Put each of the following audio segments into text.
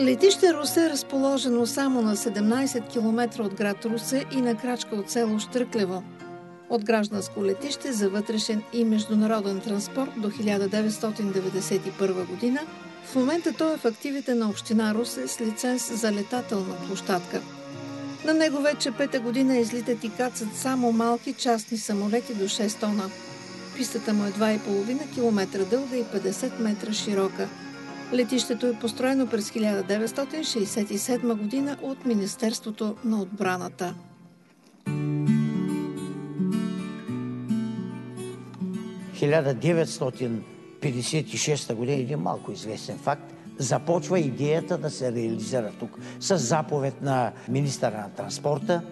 Летище Русе е разположено само на 17 км от град Русе и на крачка от село Штръклево. От гражданско летище за вътрешен и международен транспорт до 1991 година, в момента той е в активите на Община Русе с лиценз за летателна площадка. На него вече пета година излитат и кацат само малки частни самолети до 6 тона. Пистата му е 2,5 км дълга и 50 метра широка – Летището е построено през 1967 година от Министерството на отбраната. ...1956 година, един малко известен факт, започва идеята да се реализира тук. С заповед на министъра на транспорта,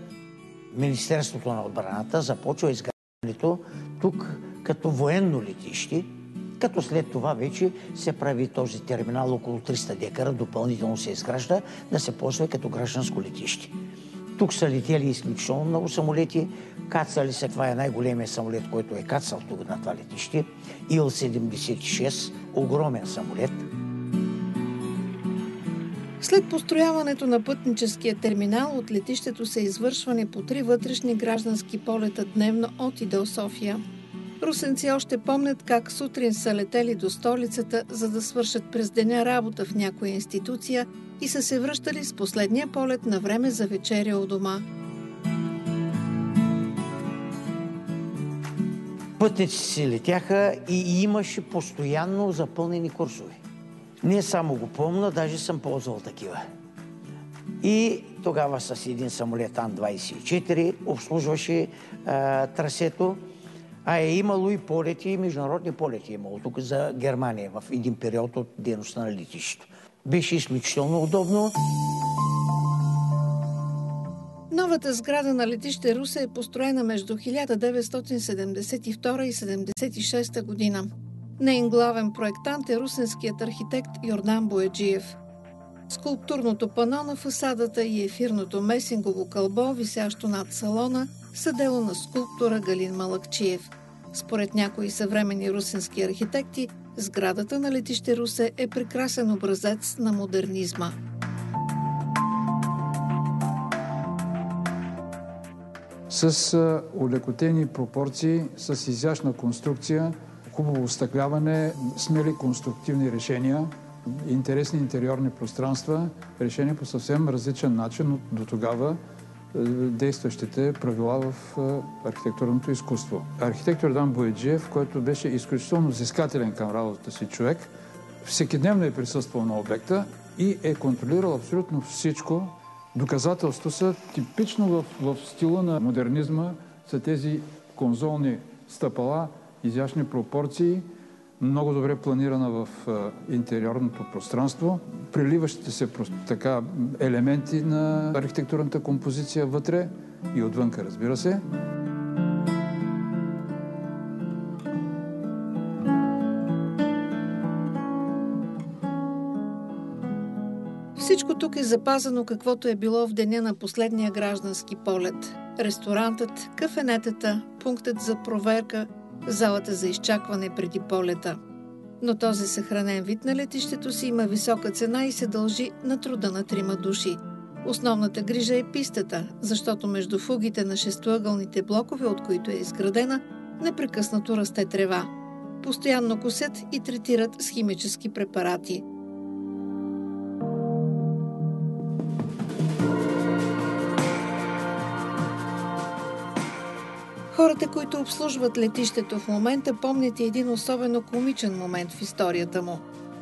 Министерството на отбраната започва изграждането тук като военно летище – като след това вече се прави този терминал около 300 декара, допълнително се изгражда, да се ползва като гражданско летище. Тук са летели изключително много самолети. Кацали се, това е най-големият самолет, който е кацал тук на това летище. Ил-76, огромен самолет. След построяването на пътническия терминал от летището са извършвани по три вътрешни граждански полета дневно от и до София. Русенци още помнят как сутрин са летели до столицата, за да свършат през деня работа в някоя институция и са се връщали с последния полет на време за вечеря у дома. Пътници си летяха и имаше постоянно запълнени курсове. Не само го помня, даже съм ползвал такива. И тогава с един самолет Ан-24 обслужваше а, трасето а е имало и полети, и международни полети е имало тук за Германия в един период от дейността на летището. Беше изключително удобно. Новата сграда на летище Русе е построена между 1972 и 1976 година. Нейн главен проектант е русенският архитект Йордан Боеджиев. Скулптурното пано на фасадата и ефирното месингово кълбо, висящо над салона, са дело на скулптора Галин Малакчиев. Според някои съвремени русенски архитекти, сградата на летище Русе е прекрасен образец на модернизма. С улекотени пропорции, с изящна конструкция, хубаво остъкляване, смели конструктивни решения, интересни интериорни пространства, решения по съвсем различен начин от до тогава е, действащите правила в е, архитектурното изкуство. Архитектор Йордан Бояджиев, който беше изключително взискателен към работата си човек, всекидневно е присъствал на обекта и е контролирал абсолютно всичко. Доказателство са типично в, в стила на модернизма са тези конзолни стъпала, изящни пропорции – много добре планирана в интериорното пространство, приливащите се така елементи на архитектурната композиция вътре и отвънка, разбира се. Всичко тук е запазено каквото е било в деня на последния граждански полет. Ресторантът, кафенетата, пунктът за проверка – залата за изчакване преди полета. Но този съхранен вид на летището си има висока цена и се дължи на труда на трима души. Основната грижа е пистата, защото между фугите на шестоъгълните блокове, от които е изградена, непрекъснато расте трева. Постоянно косят и третират с химически препарати – Хората, които обслужват летището в момента, помнят и един особено комичен момент в историята му.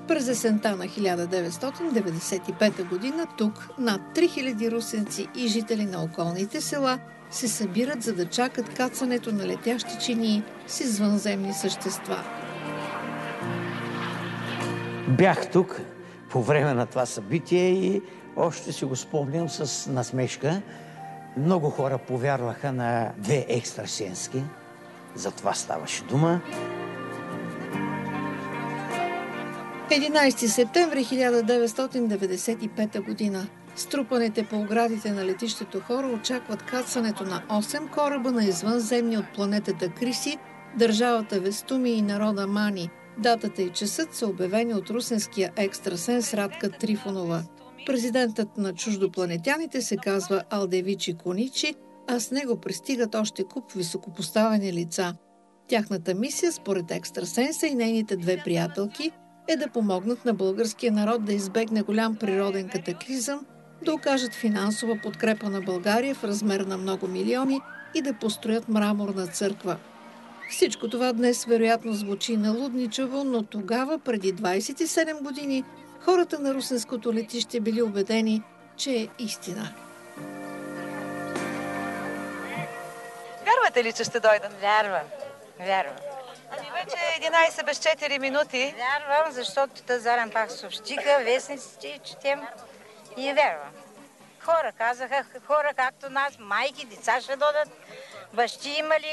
През есента на 1995 година тук над 3000 русенци и жители на околните села се събират за да чакат кацането на летящи чинии с извънземни същества. Бях тук по време на това събитие и още си го спомням с насмешка. Много хора повярваха на две екстрасенски. За това ставаше дума. 11 септември 1995 година. Струпаните по оградите на летището хора очакват кацането на 8 кораба на извънземни от планетата Криси, държавата Вестуми и народа Мани. Датата и часът са обявени от русенския екстрасенс Радка Трифонова – Президентът на чуждопланетяните се казва Алдевичи Коничи, а с него пристигат още куп високопоставени лица. Тяхната мисия, според екстрасенса и нейните две приятелки, е да помогнат на българския народ да избегне голям природен катаклизъм, да окажат финансова подкрепа на България в размер на много милиони и да построят мраморна църква. Всичко това днес вероятно звучи налудничаво, но тогава, преди 27 години, хората на Русенското летище били убедени, че е истина. Вярвате ли, че ще дойдат? Вярвам. Вярвам. Ами вече 11 без 4 минути. Вярвам, защото тазарен пак съобщиха, вестниците четем и вярвам. Хора казаха, хора както нас, майки, деца ще додат, бащи имали,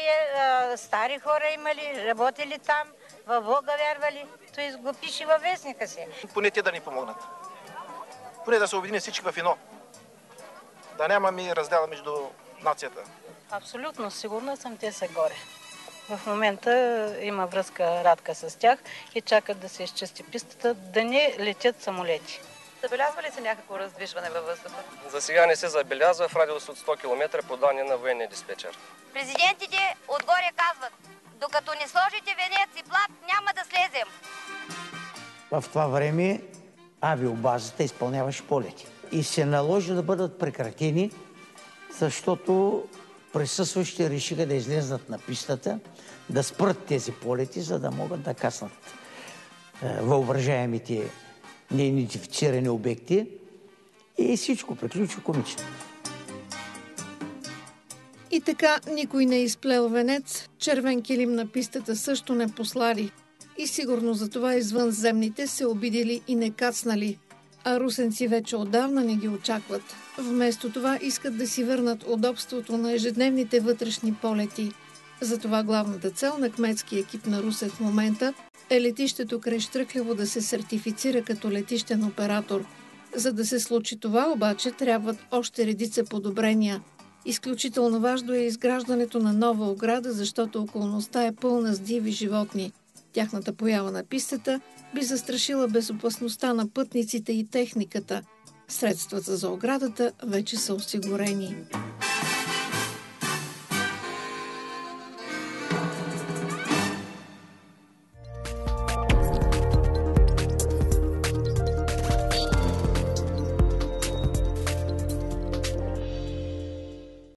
стари хора имали, работили там, в Бога вярвали. Той го пише във вестника си. Поне те да ни помогнат. Поне да се обедини всички в едно. Да нямаме раздела между нацията. Абсолютно сигурна съм, те са горе. В момента има връзка радка с тях и чакат да се изчисти пистата, да не летят самолети. Забелязва ли се някакво раздвижване във въздуха? За сега не се забелязва в радиус от 100 км по данни на военния диспетчер. Президентите отгоре казват, докато не сложите венец и плат, няма да слезем. В това време авиобазата изпълняваше полети. И се наложи да бъдат прекратени, защото присъстващите решиха да излезнат на пистата, да спрат тези полети, за да могат да каснат е, въображаемите неидентифицирани обекти. И всичко приключи комично. И така никой не е изплел венец, червен килим на пистата също не послали. И сигурно за това извънземните се обидели и не кацнали. А русенци вече отдавна не ги очакват. Вместо това искат да си върнат удобството на ежедневните вътрешни полети. Затова главната цел на кметски екип на Русе в момента е летището край Штръклево да се сертифицира като летищен оператор. За да се случи това обаче трябват още редица подобрения. Изключително важно е изграждането на нова ограда, защото околността е пълна с диви животни. Тяхната поява на пистата би застрашила безопасността на пътниците и техниката. Средствата за оградата вече са осигурени.